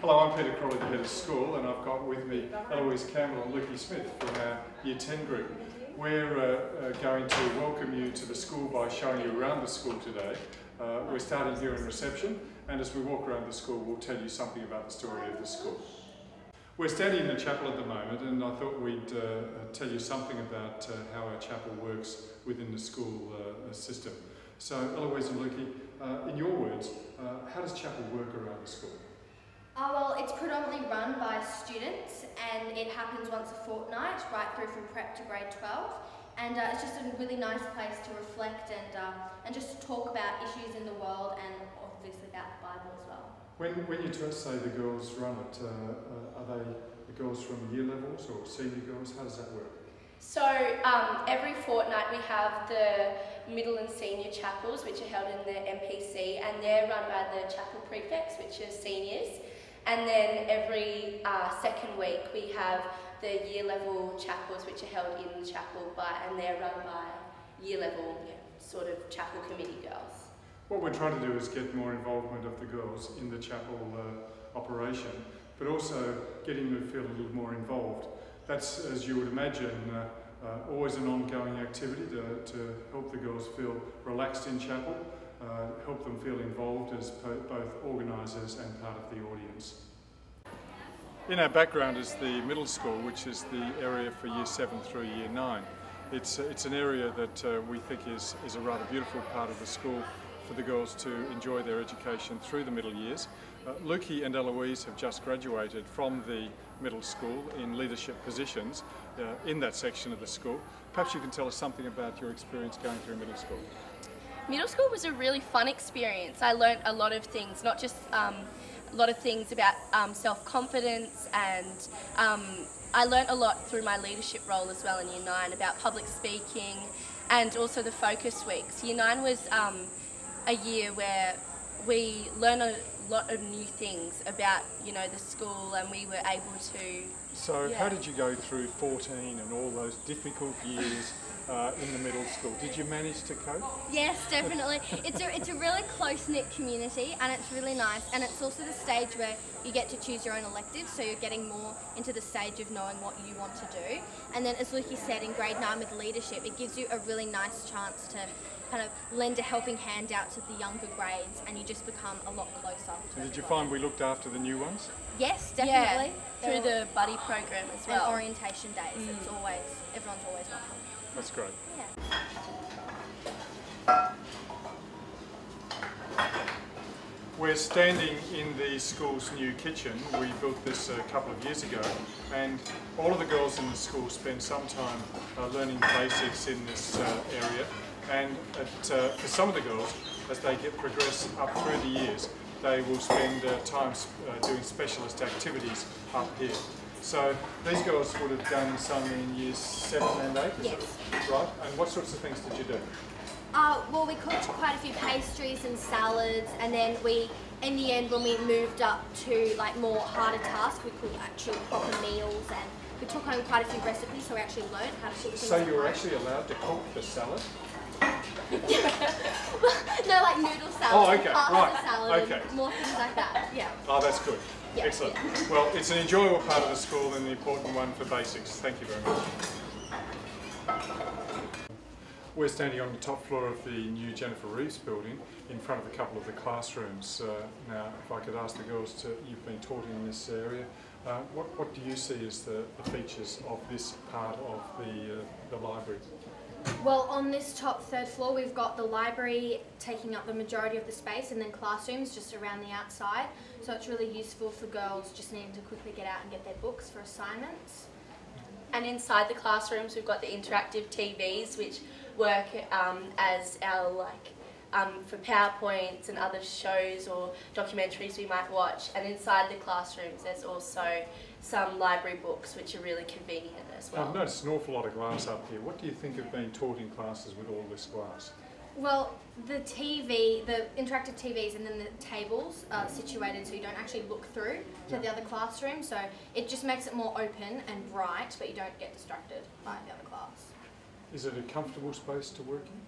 Hello, I'm Peter Crawley, the head of school, and I've got with me Eloise Campbell and Lukey Smith from our Year 10 group. We're uh, uh, going to welcome you to the school by showing you around the school today. Uh, we're starting here in reception, and as we walk around the school, we'll tell you something about the story of the school. We're standing in the chapel at the moment, and I thought we'd uh, tell you something about uh, how our chapel works within the school uh, system. So, Eloise and Lukey, in your words, how does chapel work around the school? Uh, well, it's predominantly run by students and it happens once a fortnight, right through from prep to grade 12. And uh, it's just a really nice place to reflect and, uh, and just talk about issues in the world and obviously about the Bible as well. When, when you say the girls run it, uh, uh, are they the girls from year levels or senior girls? How does that work? So um, every fortnight we have the middle and senior chapels which are held in the MPC and they're run by the chapel prefects which are seniors. And then every uh, second week we have the year level chapels which are held in the chapel by, and they're run by year level sort of chapel committee girls. What we're trying to do is get more involvement of the girls in the chapel uh, operation, but also getting them to feel a little more involved. That's, as you would imagine, uh, uh, always an ongoing activity to, to help the girls feel relaxed in chapel uh, help them feel involved as both organisers and part of the audience. In our background is the middle school, which is the area for year 7 through year 9. It's, it's an area that uh, we think is, is a rather beautiful part of the school for the girls to enjoy their education through the middle years. Uh, Lukey and Eloise have just graduated from the middle school in leadership positions uh, in that section of the school. Perhaps you can tell us something about your experience going through middle school. Middle school was a really fun experience. I learned a lot of things, not just um, a lot of things about um, self-confidence and um, I learnt a lot through my leadership role as well in Year 9 about public speaking and also the focus weeks. Year 9 was um, a year where we learn a lot of new things about you know the school and we were able to so yeah. how did you go through 14 and all those difficult years uh, in the middle school. Did you manage to cope? Yes, definitely. it's a it's a really close knit community, and it's really nice. And it's also the stage where you get to choose your own elective, so you're getting more into the stage of knowing what you want to do. And then, as Lukey said, in grade nine with leadership, it gives you a really nice chance to kind of lend a helping hand out to the younger grades, and you just become a lot closer. did you find we looked after the new ones? Yes, definitely. Yeah, through the buddy program as well. And orientation days. Mm. It's always everyone's always welcome. That's great. Yeah. We're standing in the school's new kitchen. We built this a couple of years ago and all of the girls in the school spend some time uh, learning the basics in this uh, area and at, uh, for some of the girls, as they get progress up through the years, they will spend uh, time uh, doing specialist activities up here. So these girls would have done some in years seven and eight, is yes. Right. And what sorts of things did you do? Uh, well, we cooked quite a few pastries and salads, and then we, in the end, when we moved up to like more harder tasks, we cooked actual proper meals, and we took home quite a few recipes, so we actually learned how to cook. So you were actually allowed to cook the salad? no, like noodle salad. Oh, okay, right. Salad okay. more things like that. Yeah. Oh, that's good. Excellent. Well, it's an enjoyable part of the school and the important one for basics. Thank you very much. We're standing on the top floor of the new Jennifer Reeves building in front of a couple of the classrooms. Uh, now, if I could ask the girls to, you've been taught in this area, uh, what, what do you see as the, the features of this part of the, uh, the library? Well, on this top third floor, we've got the library taking up the majority of the space and then classrooms just around the outside. So it's really useful for girls just needing to quickly get out and get their books for assignments. And inside the classrooms, we've got the interactive TVs, which work um, as our like um, for PowerPoints and other shows or documentaries we might watch. And inside the classrooms, there's also some library books which are really convenient as well. I've noticed an awful lot of glass up here. What do you think of being taught in classes with all this glass? Well, the TV, the interactive TVs and then the tables are situated so you don't actually look through to yeah. the other classroom. So it just makes it more open and bright, but you don't get distracted by the other class. Is it a comfortable space to work in?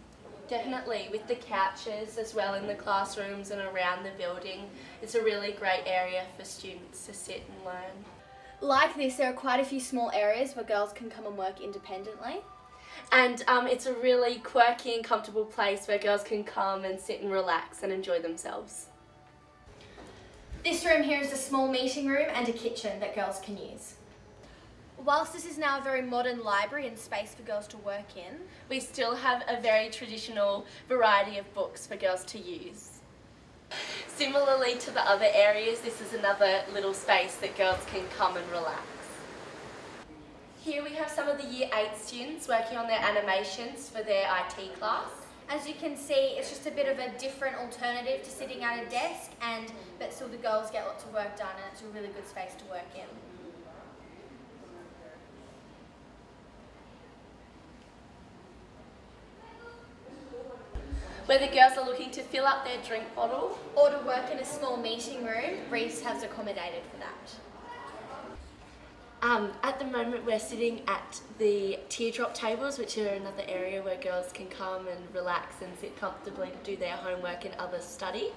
Definitely, with the couches as well in the classrooms and around the building, it's a really great area for students to sit and learn. Like this, there are quite a few small areas where girls can come and work independently. And um, it's a really quirky and comfortable place where girls can come and sit and relax and enjoy themselves. This room here is a small meeting room and a kitchen that girls can use. Whilst this is now a very modern library and space for girls to work in, we still have a very traditional variety of books for girls to use. Similarly to the other areas, this is another little space that girls can come and relax. Here we have some of the Year 8 students working on their animations for their IT class. As you can see, it's just a bit of a different alternative to sitting at a desk, and but still the girls get lots of work done, and it's a really good space to work in. Where the girls are looking to fill up their drink bottle. Or to work in a small meeting room, Reese has accommodated for that. Um, at the moment we're sitting at the teardrop tables which are another area where girls can come and relax and sit comfortably to do their homework and other study.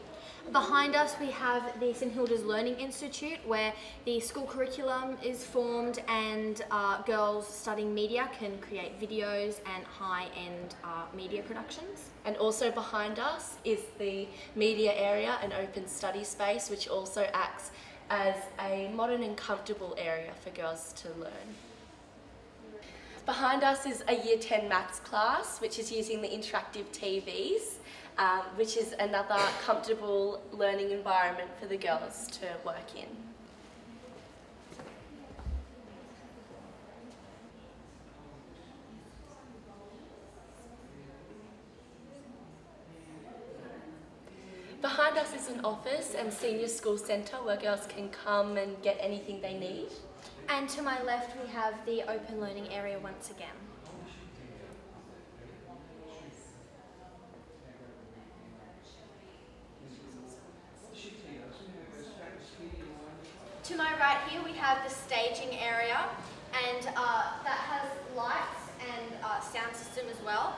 Behind us we have the St Hilda's Learning Institute where the school curriculum is formed and uh, girls studying media can create videos and high-end uh, media productions. And also behind us is the media area, an open study space which also acts as a modern and comfortable area for girls to learn. Behind us is a Year 10 maths class which is using the interactive TVs um, which is another comfortable learning environment for the girls to work in. Us is an office and senior school centre where girls can come and get anything they need. And to my left we have the open learning area once again. To my right here we have the staging area and uh, that has lights and uh, sound system as well.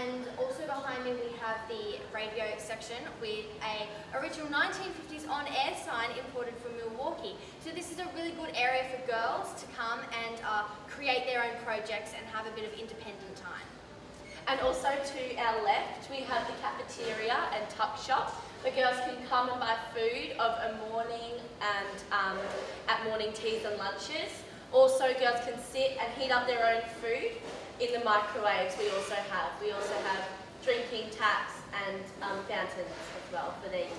And also behind me we have the radio section with a original 1950s on-air sign imported from Milwaukee. So this is a really good area for girls to come and uh, create their own projects and have a bit of independent time. And also to our left we have the cafeteria and tuck shop where girls can come and buy food of a morning and um, at morning teas and lunches. Also girls can sit and heat up their own food in the microwaves we also have. We also have drinking taps and um, fountains as well for their.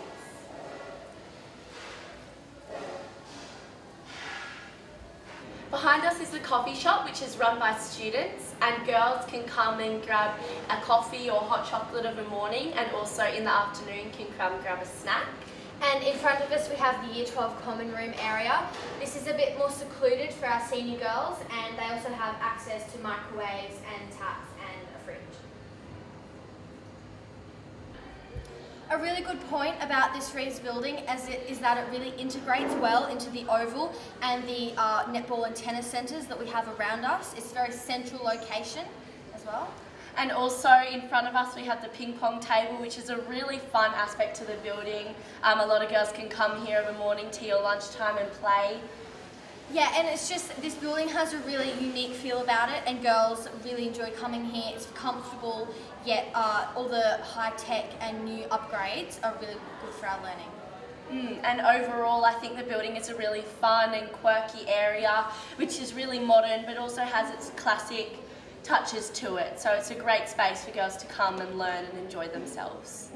Behind us is the coffee shop which is run by students and girls can come and grab a coffee or hot chocolate of a morning and also in the afternoon can come grab a snack. And in front of us we have the Year 12 common room area. This is a bit more secluded for our senior girls and they also have access to microwaves and taps and a fridge. A really good point about this Reeves building is, it, is that it really integrates well into the oval and the uh, netball and tennis centres that we have around us. It's a very central location as well. And also in front of us we have the ping pong table which is a really fun aspect to the building. Um, a lot of girls can come here over morning tea or lunchtime and play. Yeah, and it's just, this building has a really unique feel about it and girls really enjoy coming here. It's comfortable, yet uh, all the high tech and new upgrades are really good for our learning. Mm, and overall, I think the building is a really fun and quirky area, which is really modern, but also has its classic touches to it. So it's a great space for girls to come and learn and enjoy themselves.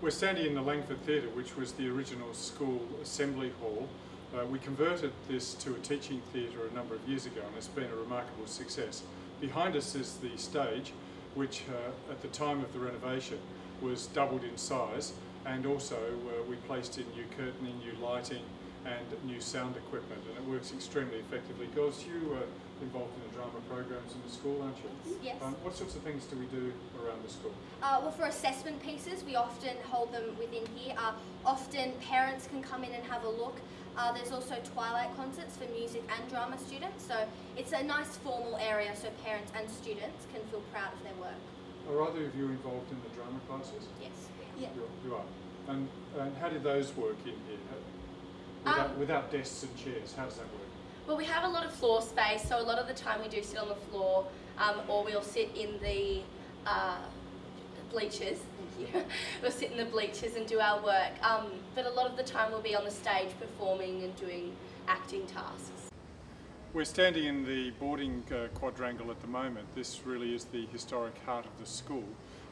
We're standing in the Langford Theatre, which was the original school assembly hall. Uh, we converted this to a teaching theatre a number of years ago and it's been a remarkable success. Behind us is the stage, which uh, at the time of the renovation was doubled in size and also uh, we placed in new curtaining, new lighting and new sound equipment and it works extremely effectively. Girls, you uh, involved in the drama programs in the school, aren't you? Yes. Um, what sorts of things do we do around the school? Uh, well, for assessment pieces, we often hold them within here. Uh, often parents can come in and have a look. Uh, there's also twilight concerts for music and drama students, so it's a nice formal area so parents and students can feel proud of their work. are either of you involved in the drama classes? Yes. Yeah. You, you are. And, and how did those work in here? Without, Um, without desks and chairs, how does that work? Well, we have a lot of floor space, so a lot of the time we do sit on the floor, um, or we'll sit in the uh, bleachers. We'll sit in the bleachers and do our work. Um, but a lot of the time we'll be on the stage performing and doing acting tasks. We're standing in the boarding uh, quadrangle at the moment. This really is the historic heart of the school.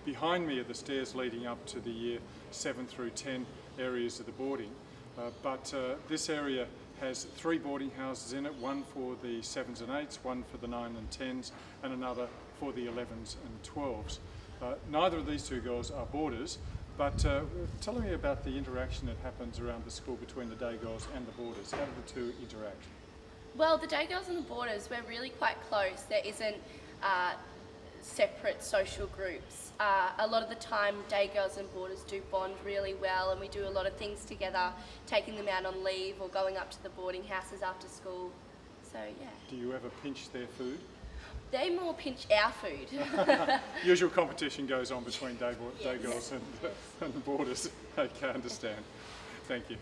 Behind me are the stairs leading up to the year 7 through 10 areas of the boarding. Uh, but uh, this area has three boarding houses in it, one for the 7s and 8s, one for the 9 and 10s, and another for the 11s and 12s. Uh, neither of these two girls are boarders, but uh, tell me about the interaction that happens around the school between the day girls and the boarders. How do the two interact? Well, the day girls and the boarders, we're really quite close. There isn't uh, separate social groups. Uh, a lot of the time, day girls and boarders do bond really well, and we do a lot of things together, taking them out on leave or going up to the boarding houses after school. So, yeah. Do you ever pinch their food? They more pinch our food. Usual competition goes on between day, bo- day girls and, and boarders. Okay, understand. Thank you.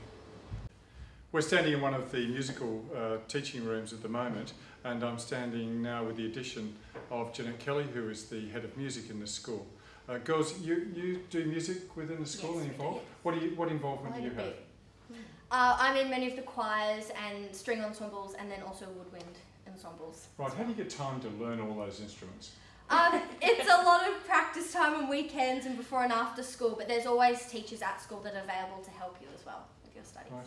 We're standing in one of the musical uh, teaching rooms at the moment, and I'm standing now with the addition of Jeanette Kelly, who is the head of music in the school. Uh, girls, you, you do music within the school Yes, and yes. What, do you, what involvement do you have? Uh, I'm in many of the choirs and string ensembles and then also woodwind ensembles. Right, how do you get time to learn all those instruments? Um, it's a lot of practice time on weekends and before and after school, but there's always teachers at school that are available to help you as well with your studies. Right.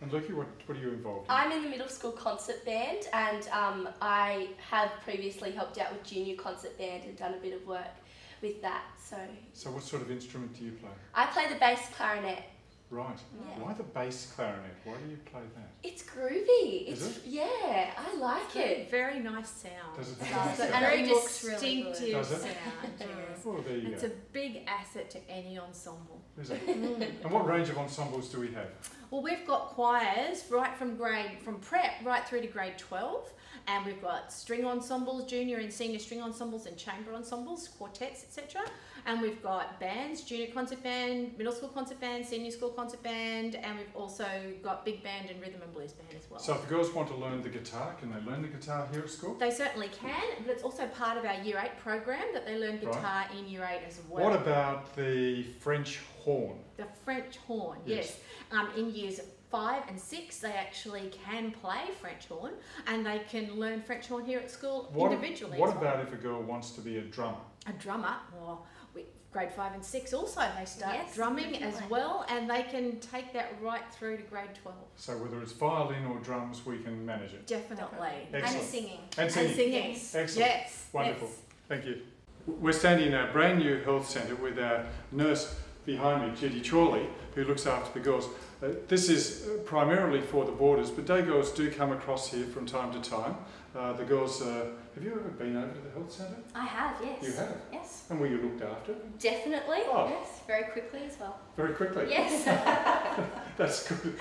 And Lucy, what, what are you involved in? I'm in the middle school concert band, and um, I have previously helped out with junior concert band and done a bit of work with that. So, so what sort of instrument do you play? I play the bass clarinet. Right. Yeah. Why the bass clarinet? Why do you play that? It's groovy. Is It's yeah, I like it. Very nice sound. Does it It's a nice? And very looks really distinctive Does it? sound. yes. Oh, there you It's go. a big asset to any ensemble. Is it? Mm. and what range of ensembles do we have? Well, we've got choirs right from grade from prep right through to grade 12, and we've got string ensembles, junior and senior string ensembles, and chamber ensembles, quartets, etc. And we've got bands, junior concert band, middle school concert band, senior school concert band, and we've also got big band and rhythm and blues band as well. So if the girls want to learn the guitar, can they learn the guitar here at school? They certainly can, but it's also part of our Year 8 program that they learn guitar in Year 8 as well. What about the French horn? The French horn, Yes. yes. Um, in years 5 and 6, they actually can play French horn and they can learn French horn here at school What, individually. what as well. about if a girl wants to be a drummer? a drummer? Well, we, grade 5 and 6 also, they start Yes, drumming as well and they can take that right through to grade 12. So whether it's violin or drums, we can manage it. Definitely. And singing. And singing. And singing. Yes. Excellent. Yes. Wonderful. yes. Thank you. We're standing in our brand new health centre with our nurse behind me, Judy Chorley, who looks after the girls. Uh, this is uh, primarily for the boarders, but day girls do come across here from time to time. Uh, the girls, uh, have you ever been over to the health centre? I have, yes. You have? Yes. And were you looked after? Definitely. Oh. Yes. Very quickly as well. Very quickly. Yes. That's good.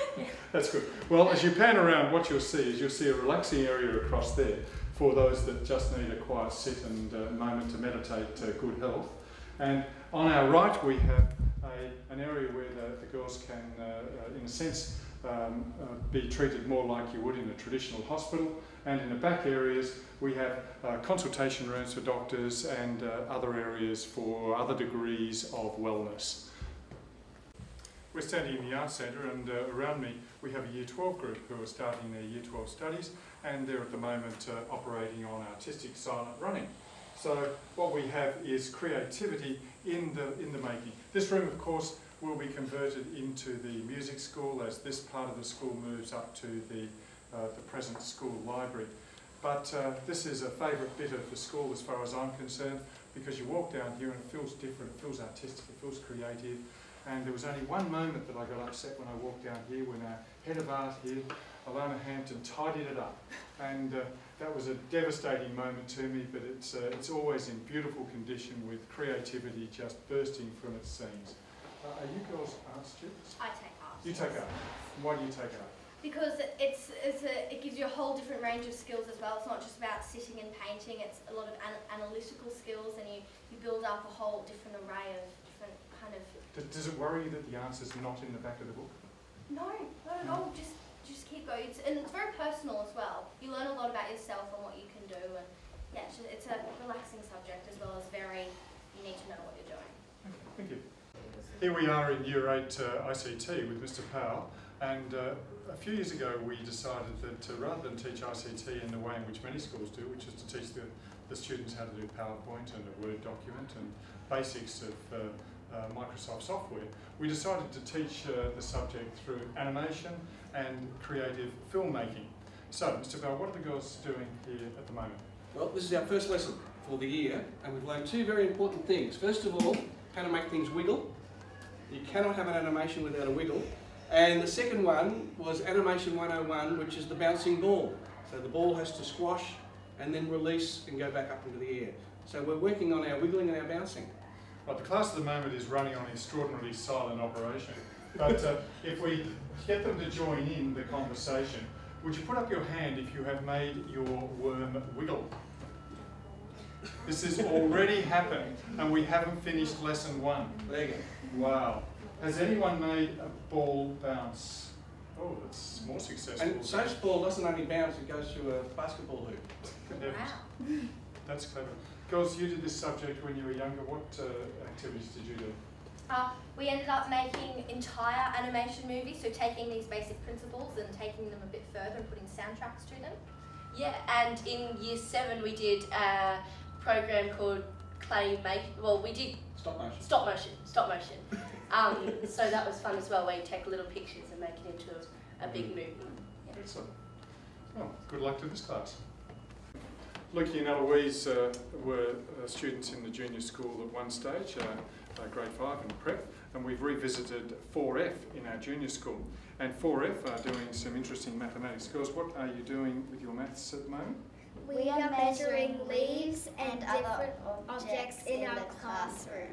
That's good. Well, as you pan around, what you'll see is you'll see a relaxing area across there for those that just need a quiet sit and uh, moment to meditate uh, good health. And on our right, we have an area where the, the girls can, uh, uh, in a sense, um, uh, be treated more like you would in a traditional hospital. And in the back areas, we have uh, consultation rooms for doctors and uh, other areas for other degrees of wellness. We're standing in the Arts Centre and uh, around me we have a Year 12 group who are starting their Year 12 studies and they're at the moment operating on artistic silent running. So what we have is creativity in the, in the making. This room of course will be converted into the music school as this part of the school moves up to the, uh, the present school library. But uh, this is a favourite bit of the school as far as I'm concerned because you walk down here and it feels different, it feels artistic, it feels creative. And there was only one moment that I got upset when I walked down here when our head of art here, Alona Hampton, tidied it up. And uh, that was a devastating moment to me, but it's, uh, it's always in beautiful condition with creativity just bursting from its seams. Uh, are you girls art students? I take art. You take art. Why do you take art? because it- it's, it's a, it gives you a whole different range of skills as well. It's not just about sitting and painting, it's a lot of an- analytical skills and you, you build up a whole different array of different kind of... Does, does it worry you that the answer's not in the back of the book? No, not at all, just, just keep going. It's, and it's very personal as well. You learn a lot about yourself and what you can do and yeah, it's, just, it's a relaxing subject as well as very, you need to know what you're doing. Thank you. Here we are in Year 8 uh, ICT with Mr Powell and uh, a few years ago we decided that uh, rather than teach ICT in the way in which many schools do, which is to teach the, the students how to do PowerPoint and a Word document and basics of uh, Microsoft software, we decided to teach uh, the subject through animation and creative filmmaking. So, Mr Powell, what are the girls doing here at the moment? Well, this is our first lesson for the year, and we've learned two very important things. First of all, how to make things wiggle. You cannot have an animation without a wiggle. And the second one was Animation 101, which is the bouncing ball. So the ball has to squash and then release and go back up into the air. So we're working on our wiggling and our bouncing. Right, the class at the moment is running on an extraordinarily silent operation. But uh, if we get them to join in the conversation, would you put up your hand if you have made your worm wiggle? This has already happened and we haven't finished lesson one. There you go. Wow. Has anyone made a ball bounce? Oh, that's more successful. And Soap's ball doesn't only bounce, it goes through a basketball hoop. Heavens. That's clever. Girls, you did this subject when you were younger. What uh, activities did you do? Uh, we ended up making entire animation movies, so taking these basic principles and taking them a bit further and putting soundtracks to them. Yeah, and in year seven we did a program called Clay Make. Well, we did Stop motion. stop motion, stop motion. Um, so that was fun as well, where you take little pictures and make it into a, a big movie. Excellent. Well, good luck to this class. Lucy and Eloise uh, were uh, students in the junior school at one stage, uh, uh, grade 5 in prep, and we've revisited 4F in our junior school. And 4F are doing some interesting mathematics. Girls, what are you doing with your maths at the moment? We are measuring leaves and different objects in our classroom.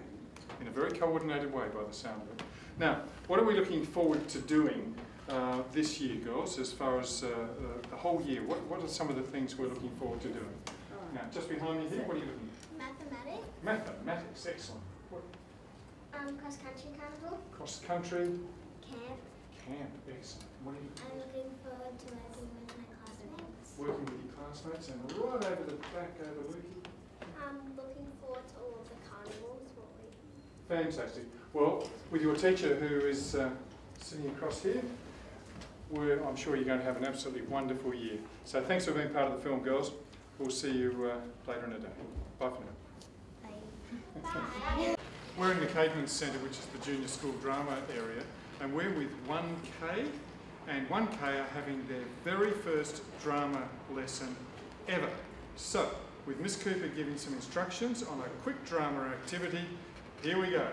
In a very coordinated way, by the sound of it. Now, what are we looking forward to doing uh, this year, girls, as far as uh, uh, the whole year? What, what are some of the things we're looking forward to doing? Now, just behind me here, what are you looking Mathematics, Mathematics, excellent. What, um, cross country carnival, cross country, camp. camp, excellent. What are you I'm looking forward to working with my classmates. working with your classmates? And right over the back over Lukey. I'm looking forward to all of the carnivals. What we Fantastic. Well, with your teacher who is uh, sitting across here, we're, I'm sure you're going to have an absolutely wonderful year. So thanks for being part of the film, girls. We'll see you uh, later in the day. Bye for now. Bye. We're in the Caveman Centre, which is the junior school drama area, and we're with 1K, and 1K are having their very first drama lesson ever. So, with Miss Cooper giving some instructions on a quick drama activity, here we go.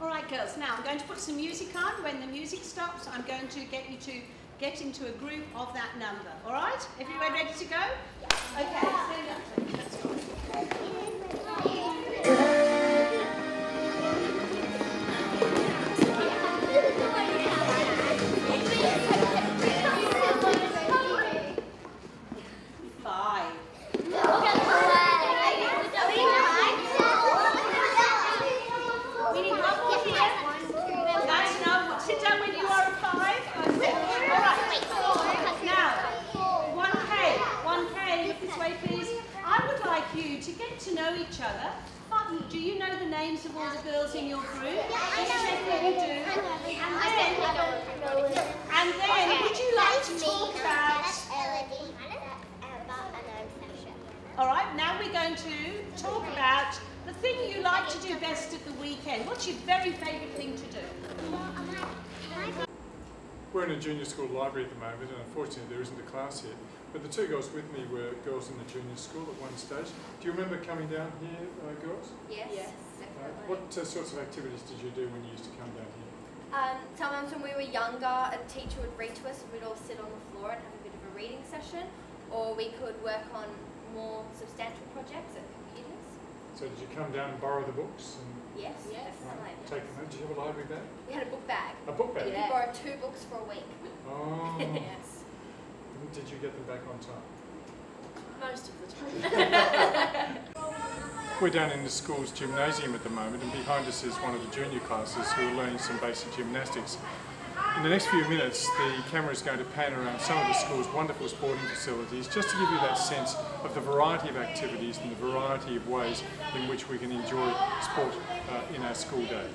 All right, girls. Now I'm going to put some music on. When the music stops, I'm going to get you to get into a group of that number. All right? Everyone ready to go? Okay. A junior school library at the moment, and unfortunately there isn't a class here. But the two girls with me were girls in the junior school at one stage. Do you remember coming down here, uh, girls? Yes, yes Uh, what uh, sorts of activities did you do when you used to come down here? Um, sometimes when we were younger, a teacher would read to us and we'd all sit on the floor and have a bit of a reading session, or we could work on more substantial projects at computers. So did you come down and borrow the books and Yes, Yes. definitely. take them? Did you have a library bag? We had a book bag. A book bag? You Yeah. could borrow two books for a week. Oh. Yes. Did you get them back on time? Most of the time. We're down in the school's gymnasium at the moment and behind us is one of the junior classes who are learning some basic gymnastics. In the next few minutes the camera is going to pan around some of the school's wonderful sporting facilities just to give you that sense of the variety of activities and the variety of ways in which we can enjoy sport uh, in our school day.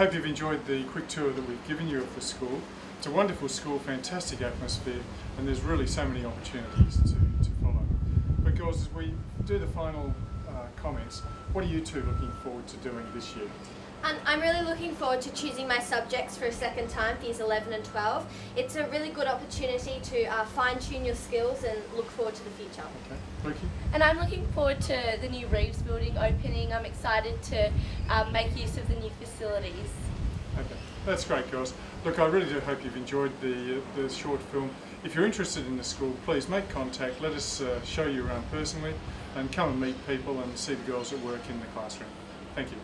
Hope you've enjoyed the quick tour that we've given you of the school. It's a wonderful school, fantastic atmosphere, and there's really so many opportunities to, to follow. But girls, as we do the final uh, comments, what are you two looking forward to doing this year? Um, I'm really looking forward to choosing my subjects for a second time for years 11 and 12. It's a really good opportunity to uh, fine tune your skills and look forward to the future. Okay, Lukey? And I'm looking forward to the new Reeves building opening. I'm excited to um, make use of the new facilities. Okay, that's great, girls. Look, I really do hope you've enjoyed the, uh, the short film. If you're interested in the school, please make contact. Let us uh, show you around personally and come and meet people and see the girls at work in the classroom. Thank you.